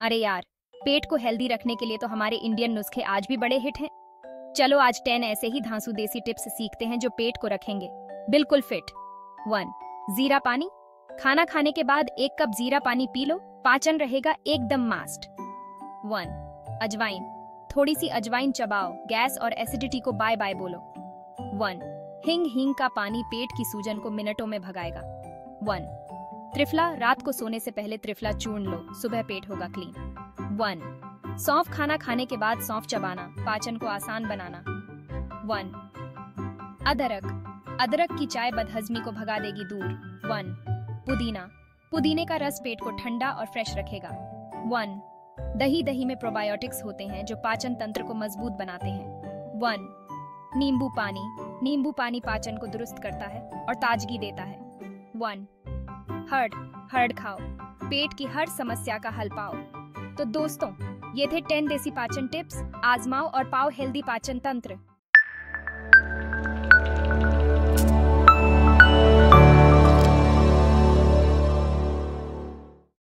अरे यार, पेट को हेल्दी रखने के लिए तो हमारे इंडियन नुस्खे आज भी बड़े हिट हैं। चलो आज टेन ऐसे ही धांसू देसी टिप्स सीखते हैं जो पेट को रखेंगे। बिल्कुल फिट। वन, जीरा पानी। खाना खाने के बाद एक कप जीरा पानी पी लो, पाचन रहेगा एकदम मास्ट। वन, अजवाइन। थोड़ी सी अजवाइन चबाओ, गैस और एसिडिटी को बाय बाय बोलो। वन हिंग हिंग का पानी पेट की सूजन को मिनटों में भगाएगा। वन त्रिफला रात को सोने से पहले त्रिफला चूर्ण लो, सुबह पेट होगा क्लीन वन सौंफ खाना खाने के बाद सौंफ चबाना, पाचन को आसान बनाना. वन अदरक. अदरक की चाय बदहजमी को भगा देगी दूर. वन पुदीना. पुदीने का रस पेट को ठंडा और फ्रेश रखेगा. वन दही दही में प्रोबायोटिक्स होते हैं, जो पाचन तंत्र को मज़बूत बनाते हैं. वन नींबू पानी. नींबू पानी पाचन को दुरुस्त करता है और ताजगी देता है. वन हर्ड हर्ड खाओ। पेट की हर समस्या का हल पाओ। तो दोस्तों, ये थे टेन देसी पाचन टिप्स, आजमाओ और पाओ हेल्दी पाचन तंत्र।